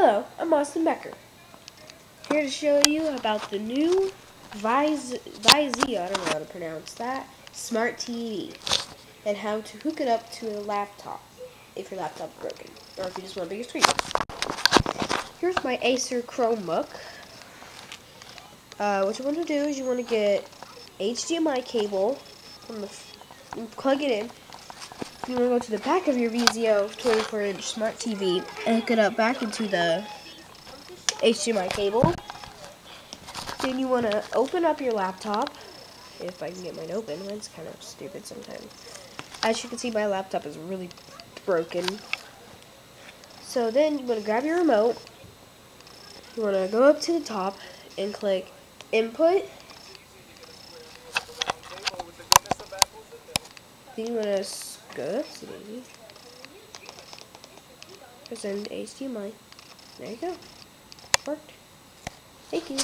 Hello, I'm Austin Becker. Here to show you about the new Viz, I don't know how to pronounce that, smart TV, and how to hook it up to a laptop if your laptop's broken, or if you just want a bigger screen. Here's my Acer Chromebook. Uh, what you want to do is you want to get HDMI cable from the, plug it in, you to go to the back of your Vizio 24 inch smart TV and hook it up back into the HDMI cable. Then you want to open up your laptop, if I can get mine open. Mine's kind of stupid sometimes. As you can see, my laptop is really broken. So then you want to grab your remote. You want to go up to the top and click Input. Then you want to CD. Present HDMI. There you go. Worked. Thank you.